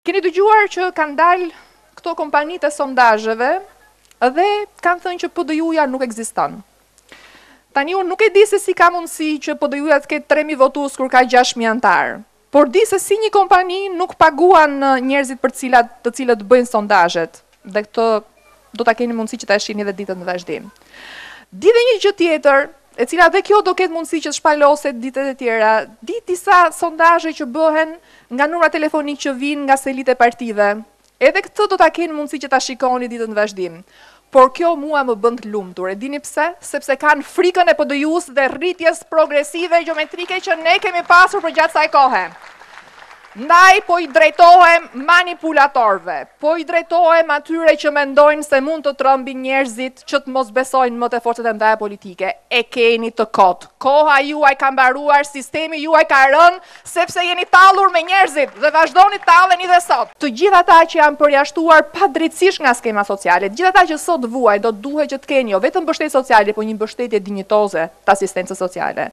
Keni dëgjuar që kanë dalë këto kompanitë e sondazheve dhe kanë thënë që PDIU-ja nuk ekziston. Tani unë nuk e di se si ka mundësi që PDIU-ja të ketë 3000 votues kur ka 6000 anëtarë, por di se si një kompani nuk paguan njerëzit për të cilat, të cilët bëjnë sondazhet. dhe këto do ta keni mundësi që ta shihni dhe ditët në vazhdim. Di dhe një gjë tjetër, e cila dhe kjo do ketë mundësi që të shpaloset ditët e tjera. Di disa sondazhe që bëhen nga numra telefonikë që vijnë nga selitë e partive. Edhe këtë do ta keni mundësi që ta shikoni ditët në vazhdim. Por kjo mua më bën të lumtur. E dini pse? Sepse kanë frikën e PDIU-së dhe rritjes progresive gjeometrike që ne kemi pasur përgjatë kësaj kohe. Ndaj po i drejtohem manipulatorëve, po i drejtohem atyre që mendojnë se mund të trembin njerëzit që të mos besojnë më te forcat e mëdha politike. E keni të kotë. Koha juaj ka mbaruar, sistemi juaj ka rënë, sepse jeni tallur me njerëzit dhe vazhdoni të talleni dhe sot. Të gjithë ata që janë përjashtuar padrejtësisht nga skema sociale, të gjithë ata që sot vuajnë do të duhet që të kenë jo vetëm mbështetje sociale, por një mbështetje dinjitoze të asistencës sociale.